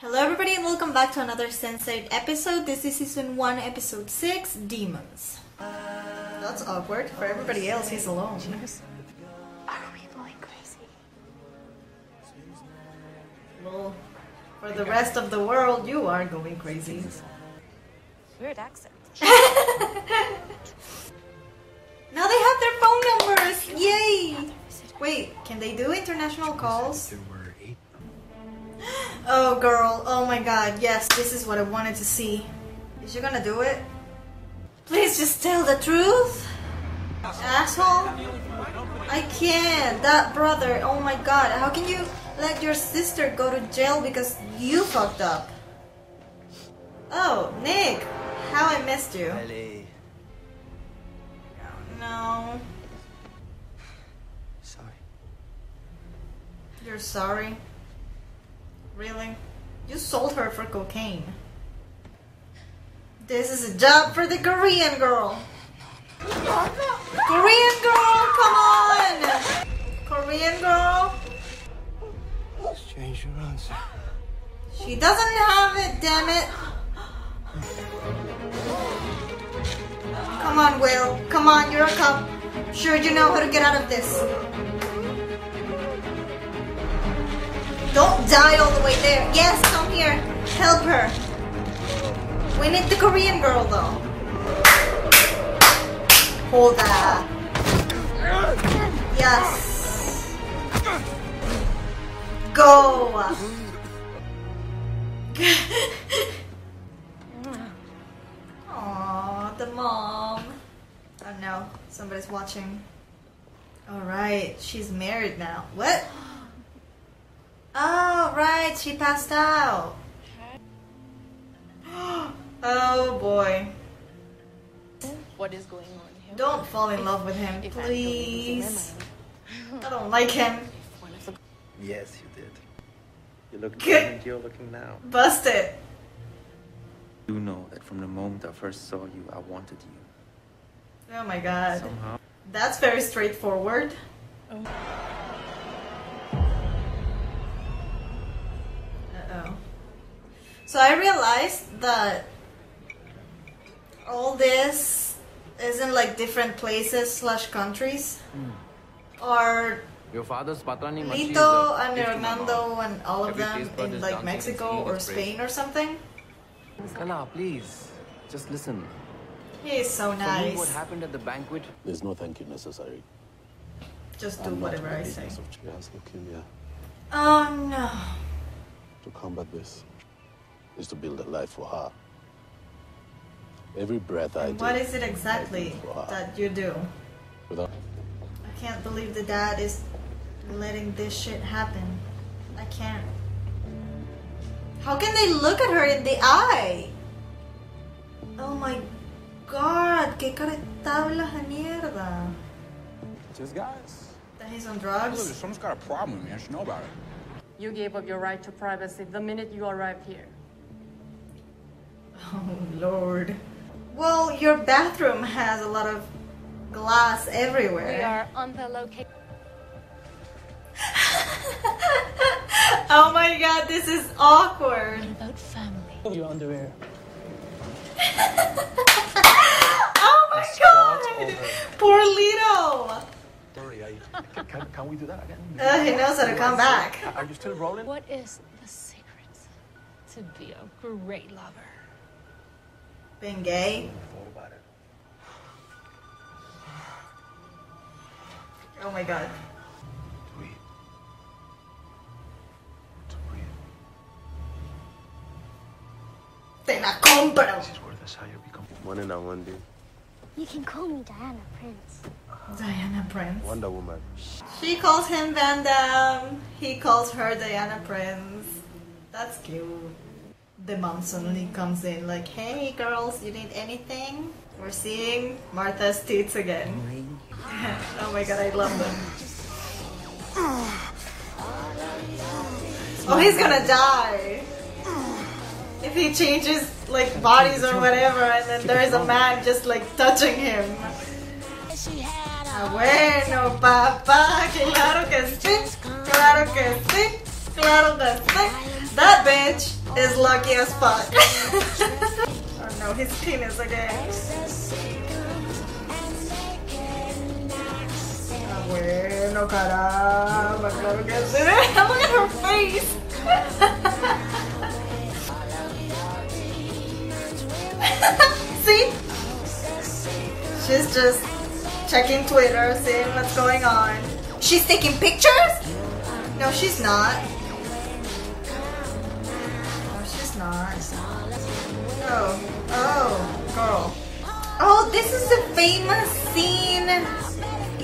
Hello everybody and welcome back to another Sense8 episode. This is season 1, episode 6, Demons. That's awkward. For everybody else, he's alone. Are we going crazy? Well, for the rest of the world, you are going crazy. Weird accent. Now they have their phone numbers! Yay! Wait, can they do international calls? Oh girl, oh my god, yes, this is what I wanted to see. Is she gonna do it? Please just tell the truth! Asshole! I can't! That brother, oh my god, how can you let your sister go to jail because you fucked up? Oh, Nick! How I missed you. Ellie. No. Sorry. You're sorry? Really? You sold her for cocaine. This is a job for the Korean girl. Korean girl, come on! Korean girl? Change your answer. She doesn't have it, damn it. Come on, Will. Come on, you're a cop. Sure you know how to get out of this. Don't die all the way there. Yes, come here. Help her. We need the Korean girl, though. Hold that. Yes. Go. Aw, the mom. Oh no, somebody's watching. Alright, she's married now. What? Oh, right, she passed out. Oh boy. What is going on here? Don't fall in love with him, If I'm losing please. I don't like him. One of the Yes, you did. You look Good. different you're looking now. Busted. You know that from the moment I first saw you, I wanted you. Oh my god. Somehow. That's very straightforward. Uh-oh. So I realized that all this is in like different places slash countries. Hmm. Or Your father's Patrani Machi is Lito and gift from my Hernando and all of Every them in like Mexico or singing Spain or something. Kala, please, just listen. He is so For me, nice. what happened at the banquet? There's no thank you necessary. Just do I'm whatever in I say. of She has leukemia. Oh no. To combat this is to build a life for her. Every breath I And take. what is it exactly breathe for her. that you do? Without I can't believe the dad is letting this shit happen. I can't. How can they look at her in the eye? Oh my god, qué caretablas de mierda. Just guys. That he's on Look, drugs? someone's got a problem with me, I should know about it. You gave up your right to privacy the minute you arrived here. Oh lord. Well, your bathroom has a lot of glass everywhere. We are on the location. oh my god, this is awkward. About family. Your underwear. Oh my god! Poor Lito! Sorry, I, can, can we do that again? Uh, he knows how to come back. Are you still rolling? What is the secret to be a great lover? Being gay? Thought about it. Oh my god. To breathe. To breathe. Te la compro! This is where desire becomes one and a one day. You can call me Diana Prince. Diana Prince. Wonder Woman. She calls him Van Damme. He calls her Diana Prince. That's cute. The mom suddenly comes in like, hey girls, you need anything? We're seeing Martha's teeth again. oh my god, I love them. Oh, he's gonna die. If he changes like bodies or whatever, and then there's a man just like touching him. Ah, bueno, papá, claro que sí, claro que sí, claro que sí. That bitch is lucky as fuck. oh no, his penis again. Bueno, caramba, claro que sí. Look at her face. See? She's just checking Twitter, seeing what's going on. She's taking pictures? No, she's not. Oh, oh, girl. Oh, this is the famous scene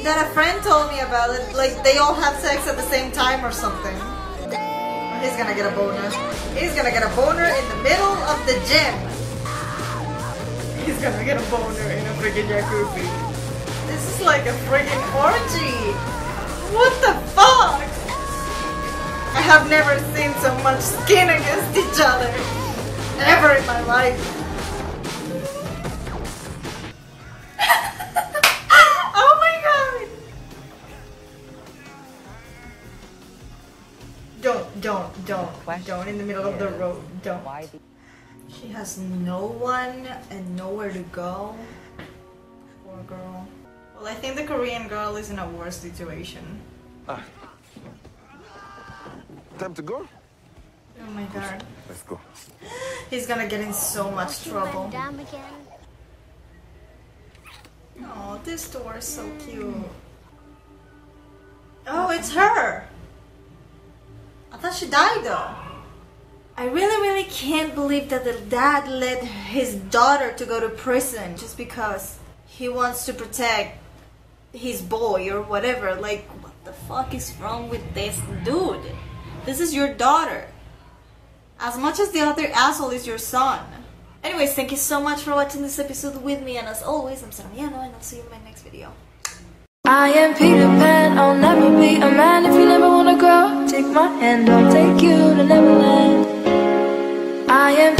that a friend told me about. It. Like, they all have sex at the same time or something. Oh, he's gonna get a boner. He's gonna get a boner in the middle of the gym. He's gonna get a boner in a freaking jacuzzi. This is like a freaking orgy. What the fuck? I have never seen so much skin against each other life. oh my god! Don't, don't, don't, don't in the middle of the road. Don't. She has no one and nowhere to go. Poor girl. Well, I think the Korean girl is in a worse situation. Ah. Time to go? Oh my god. Let's go. He's gonna get in so much trouble. Oh, this door is so cute. Oh, it's her! I thought she died though. I really, really can't believe that the dad let his daughter to go to prison just because he wants to protect his boy or whatever. Like, what the fuck is wrong with this dude? This is your daughter. As much as the other asshole is your son. Anyways, thank you so much for watching this episode with me, and as always, I'm Sora Miyano, and I'll see you in my next video. I am Peter Pan, I'll never be a man if you never wanna grow. Take my hand, I'll take you to Neverland. I am